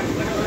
Gracias.